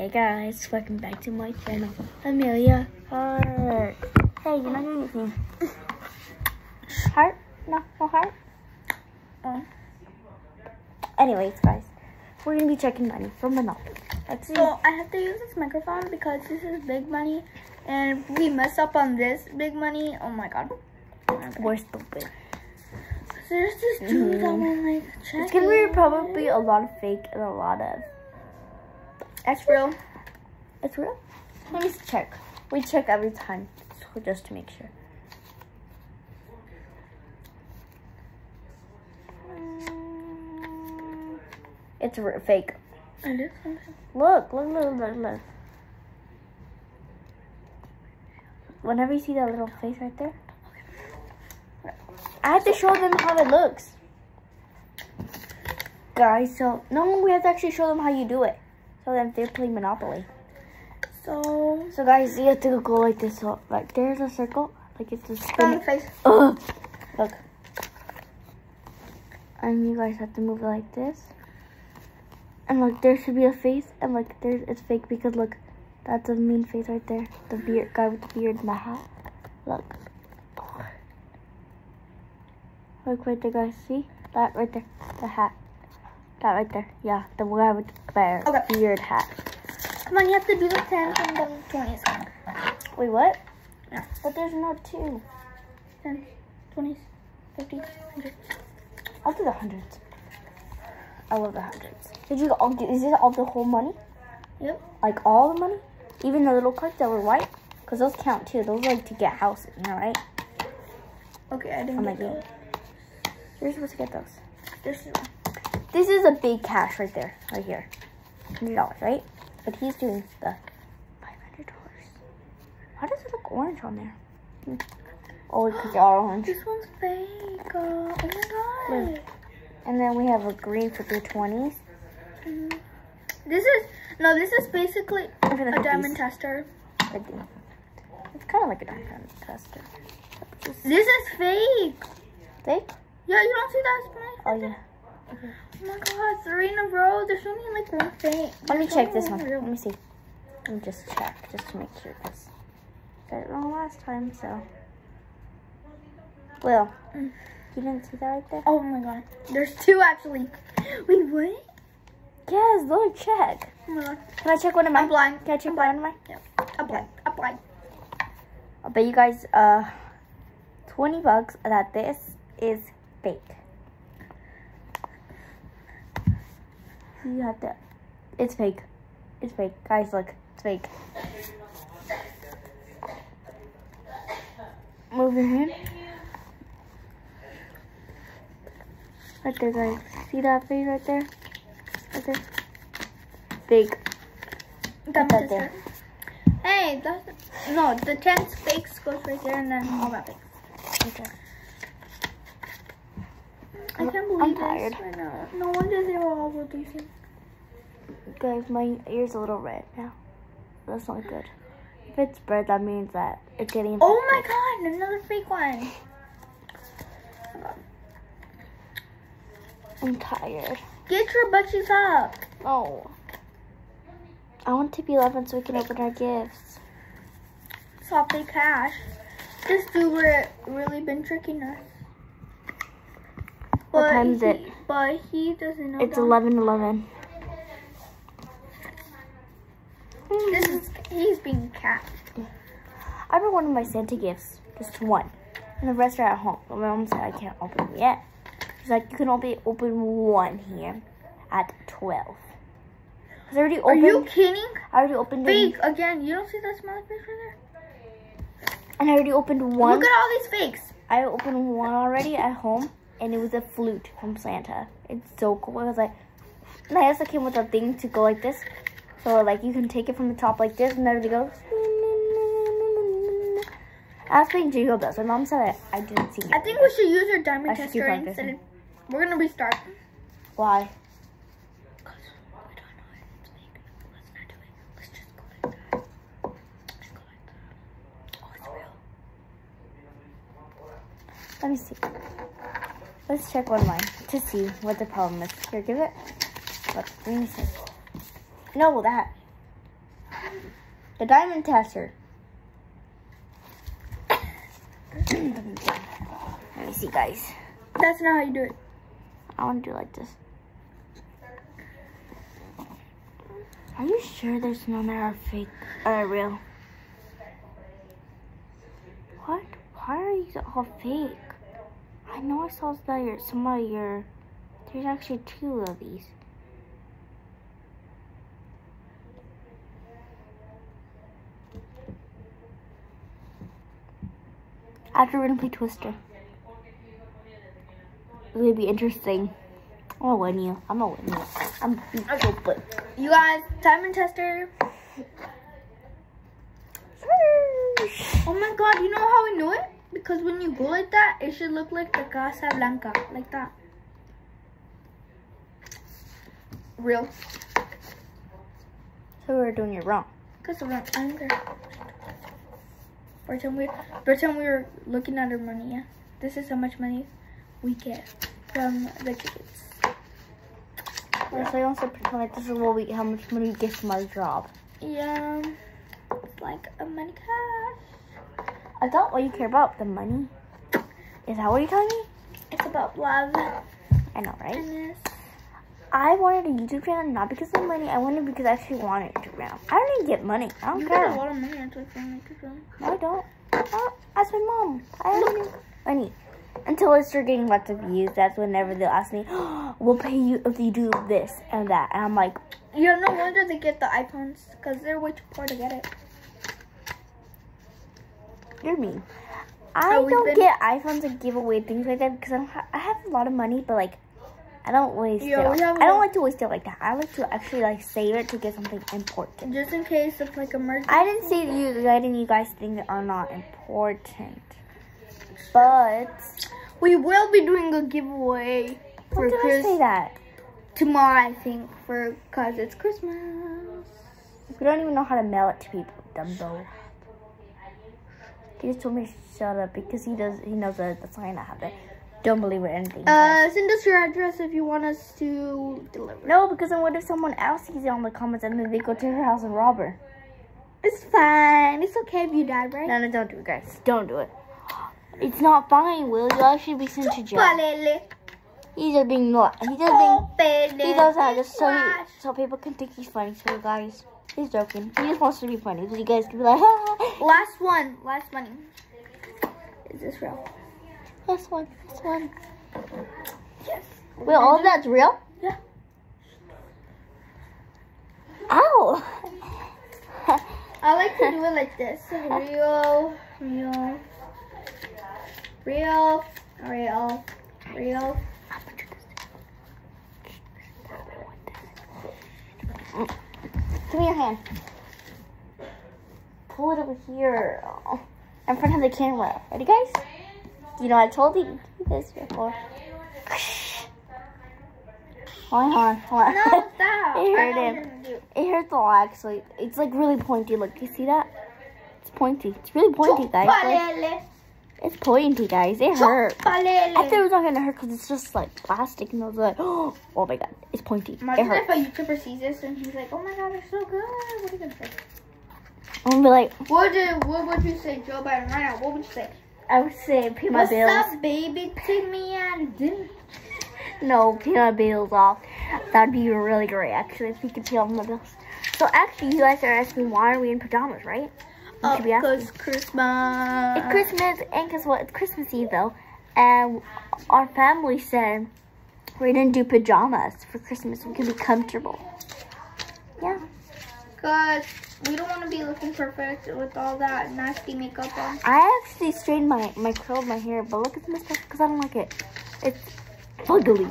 Hey guys, welcome back to my channel, Amelia Heart. Hey, you're not doing anything. Heart? No, no heart? Uh. Anyways, guys, we're gonna be checking money from Monopoly. Let's see. So I have to use this microphone because this is big money, and if we mess up on this big money, oh my god. We're stupid. So there's this dude that went like check. It's gonna be probably a lot of fake and a lot of. That's real. It's real? Let me check. We check every time so just to make sure. It's fake. It is something. Look, look, look, look, look. Whenever you see that little face right there, I have to show them how it looks. Guys, so no, we have to actually show them how you do it. So that they play Monopoly. So So guys, you have to go like this. So like there's a circle, like it's a spin. face. Ugh. Look. And you guys have to move it like this. And like there should be a face, and like there's it's fake because look, that's a mean face right there. The beard guy with the beard and the hat. Look. Look right there, guys. See that right there, the hat. That right there. Yeah, the guy with the bear, Okay. beard hat. Come on, you have to do the 10 and the 20s. Wait, what? Yeah. But there's no two. 10s, 20s, 50s, 100s. I'll do the hundreds. I love the hundreds. Did you all do? Is this all the whole money? Yep. Like all the money? Even the little cards that were white? Cause those count too. Those like to get houses, all right? Okay, I didn't my get those. You're supposed to get those. This is This is a big cash right there, right here, hundred dollars, right? But he's doing the five hundred dollars. Why does it look orange on there? Hmm. Oh, because they're all orange. this one's fake. Oh my god. And then we have a green for your twenties. Mhm. This is no. This is basically Look at the a diamond 50s. tester. It's kind of like a diamond tester. This is fake. fake. Yeah, you don't see that? Oh yeah. Oh my god, three in a row. There's only like one fake. Let me check this one. Let me see. Let me just check, just to make sure, because I got it wrong last time, so. Well, Mm. you didn't see that right there? Oh my god. There's two actually. Wait, what? Yes, look, check. Oh. Can I check one of mine? I'm blind. Can I check I'm one of mine? Apply. Apply. I'll bet you guys, uh, 20 bucks that this is fake. You have to, it's fake. It's fake. Guys, look, it's fake. Move your hand. Right there, guys. See that face right there? Right there. Fake. Diamond that there. Hey, that's no. The ten fakes goes right there, and then all that fakes. Okay. I can't believe I'm tired. this right now. No wonder they were all rotation. Guys, my ear's a little red now. That's not good. If it's red, that means that it's getting infected. Oh my god, another fake one. I'm tired. Get your butt cheeks up. Oh. I want to be 11 so we can open our gifts. The cash. This dude really been tricking us. What time is it? But he doesn't know. It's that. 11 11. This is he's being cat. I brought one of my Santa gifts. Just one. And the rest are at home. But my mom said I can't open them yet. She's like, you can only open one here at 12. Because I already opened. Are you kidding? I already opened them. Fake again. You don't see that smiley face right there? And I already opened one. Look at all these fakes. I opened one already at home, and it was a flute from Santa. It's so cool. It was like, and I also came with a thing to go like this. So, like, you can take it from the top like this, and there it goes. I was playing Jingle Bells. My mom said I, I didn't see it. I think we should use our diamond tester instead. We're gonna restart. Why? Cause we don't know if it's fake. Let's not do it. Let's just go like that. Let's go like that. Oh, it's real. Let me see. Let's check one line to see what the problem is. Here, give it. Let me see. No, that. The diamond tester. Let me see, guys. That's not how you do it. I want to do like this. Are you sure there's none that are fake or real? What? Why are these all fake? I know I saw that your some of your. There's actually two of these. After we're gonna play Twister. It's gonna be interesting. I'm gonna win you. I'm gonna win you. I'm so but You guys, diamond tester. Oh my god, you know how we knew it? Because when you go like that, it should look like the Casa Blanca. Like that. Real. So we're doing it wrong. Because of anger. Pretend we pretend we were looking at our money, yeah. This is how much money we get from the tickets. Yeah, so I also pretend like this is what we how much money we get from our job. Yeah. It's like a money cash. I thought what you care about the money. Is that what you're telling me? It's about love I know, right? this. I wanted a YouTube channel not because of money. I wanted it because I actually wanted a YouTube channel. I don't even get money. I don't You care. got a lot of money into family No, I don't. Uh, Ask my mom. I don't need money. Until I start getting lots of views, that's whenever they'll ask me, we'll pay you if you do this and that. And I'm like, Yeah, no wonder they get the iPhones because they're way too poor to get it. You're mean. I don't been- get iPhones and give away things like that because I, don't ha- I have a lot of money, but like, I don't waste Yeah, it. we have a I don't like to waste it like that. I like to actually like save it to get something important. Just in case of like emergency. I didn't say that you, letting you guys think that are not important, but We will be doing a giveaway for when did I say that? tomorrow, I think, for cause it's Christmas. We don't even know how to mail it to people, Dumbo. He just told me to shut up because he does. He knows that that's not gonna happen. Don't believe what anything. he. Uh, send us your address if you want us to deliver. no, because then what if someone else sees it on the comments and then they go to her house and rob her? It's fine. It's okay if you die, right? No, no, don't do it, guys. Don't do it. It's not fine, Will. You'll actually be sent to jail. He's just being not. He's just being. He does that just so he, so people can think he's funny. So guys, he's joking. He just wants to be funny. So you guys can be like, Last one. Last money. Is this real? this one, this one. Yes. Wait, all of that's real? Yeah. Ow! I like to do it like this. Real, real, real, real, real. Give me your hand. Pull it over here. Oh, in front of the camera. Ready, guys? You know, I told you to do this before. Hold on, hold on. No, stop. It hurt him. what you're gonna do. It hurts a lot, actually. It's like really pointy. Look, you see that? It's pointy. It's really pointy, guys. Like. It's pointy, guys. It hurt. I thought it was not gonna hurt because it's just like plastic, and I was like, oh my god, it's pointy. It Imagine hurts. if a YouTuber sees this and he's like, "Oh my God, they're so good." What are you gonna say? I'm gonna be like, What would what would you say, Joe Biden? Right now, what would you say? I would say pay my What's bills. up, baby? Take me out to dinner. No, pay my bills off. That'd be really great, actually, if we could pay off my bills. So actually, you guys are asking why are we in pajamas, right? Should be because Christmas. It's Christmas, and guess what? It's Christmas Eve though, and our family said we're gonna do pajamas for Christmas. We can be comfortable. Yeah. Cause we don't want to be looking perfect with all that nasty makeup on. I actually straightened my my curled my hair, but look at the mustache because I don't like it. It's buggly.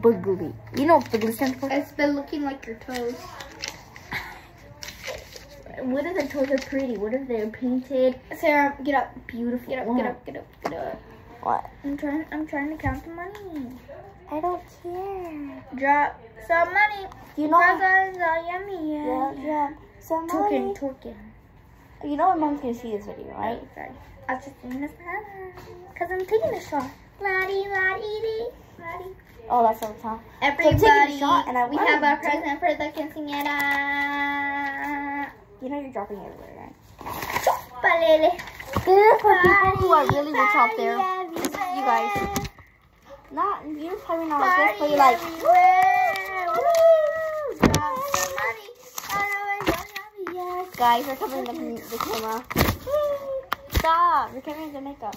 Buggly. You know what buggly stands for? It's been looking like your toes. What if the toys are pretty? What if they're painted? Sarah, get up. Beautiful. Get up, get up, get up, get up. What? I'm trying I'm trying to count the money. I don't care. Drop some money. You know. Presents are yummy. Yeah, yeah. So Talking, mommy, talking. you know my mom's gonna see this video, right? Sorry. I was just doing this because I'm taking a shot. Laddie, laddie, dee, laddie. Oh, that's all the time. Everybody, taking a shot and I we have a present for the quinceañera. You know you're dropping everywhere, right? This for people who are really rich out there. This is you guys. Not, you're probably not like this, but you're like, guys, you're covering the, the camera. Stop, you're covering the makeup.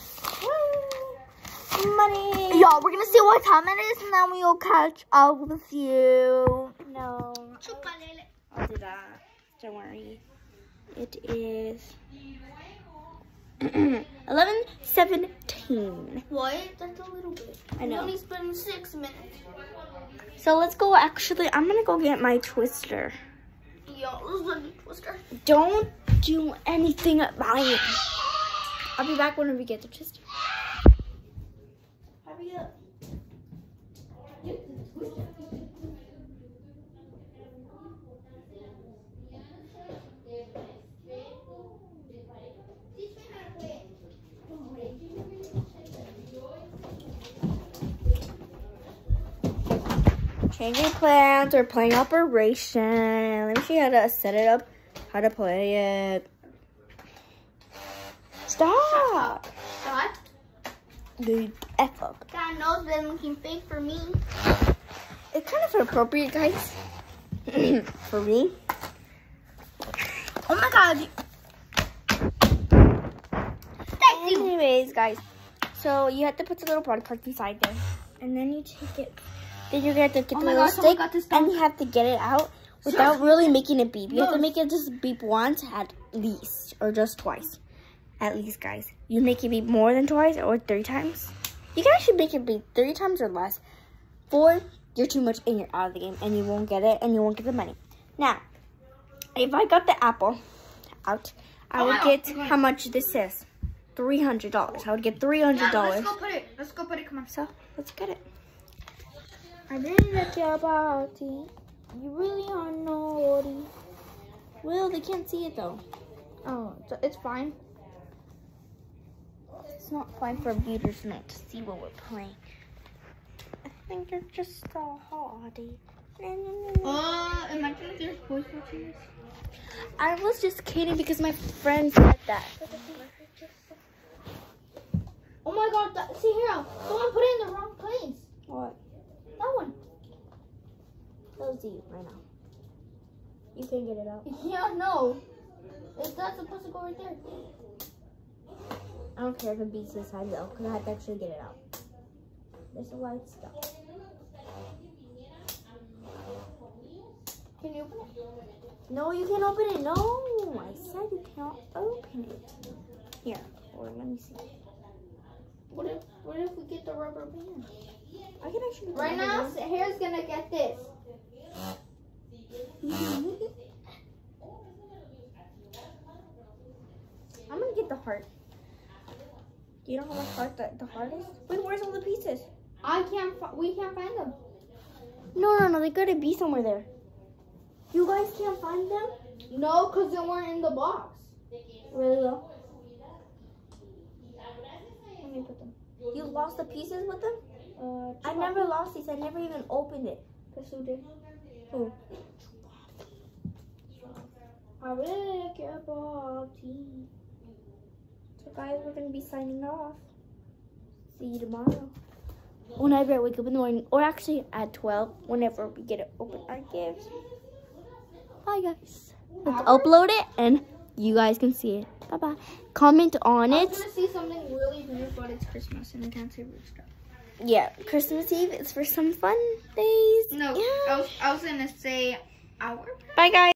Money. Y'all, we're gonna see what time it is and then we'll catch up with you. No, I'll do that. Don't worry. It is 11 17. What? That's a little bit. I know. Only spent six minutes. So let's go. Actually, I'm gonna go get my twister. Let's do twister. Don't do anything about it. I'll be back when we get the twister. Hurry up. Changing plans or playing Operation. Let me show you how to set it up, how to play it. Stop! What? The F up. That nose been looking fake for me. It's kind of appropriate, guys. For me. Oh my god. Anyways, guys. So you have to put the little parts inside there. And then you take it. Then you're to have to get Oh the little stick. and you have to get it out without really making it beep. You have to make it just beep once at least. Or just twice. At least, guys. You make it beep more than twice or three times. You can actually make it beep three times or less. Four, you're too much and you're out of the game. And you won't get it and you won't get the money. Now, if I got the apple out, I Oh would get okay. how much this is. Three hundred dollars. I would get three hundred dollars. let's go put it. Let's go put it. Come on. So let's get it. I didn't let your body. You really are naughty. Well, they can't see it though. Oh, it's- it's fine. It's not fine for viewers not to see what we're playing. I think you're just a na. Uh, imagine if there's voice watching this. I was just kidding because my friend said that. Oh my god, that, see here, someone put it in the wrong place. That one. Those you right now. You can't get it out. Yeah, no. It's not supposed to go right there? I don't care if it beats this side though, because I have to actually get it out. There's a white stuff. Can you open it? No, you can't open it. No, I said you can't open it. Here, or let me see. What if what if we get the rubber band? I can actually. Right the now, Hair's gonna get this. I'm gonna get the heart. Do you know how much heart the, the heart is? Wait, where's all the pieces? I can't. We can't find them. No, no, no. They gotta be somewhere there. You guys can't find them? No, cause they weren't in the box. Really though? Let me put them. You lost the pieces with them? Uh, I never lost these. I never even opened it. Guess who did? Who? I really like your body. So guys, we're gonna be signing off. See you tomorrow. Whenever I wake up in the morning, or actually at 12, whenever we get to open our gifts. Bye guys. Let's upload it and you guys can see it. Bye bye. Comment on I it. was gonna see something really weird, but it's Christmas and I can't weird stuff. Yeah, Christmas Eve is for some fun days. No, Yeah. I was I was gonna say our. Bye guys.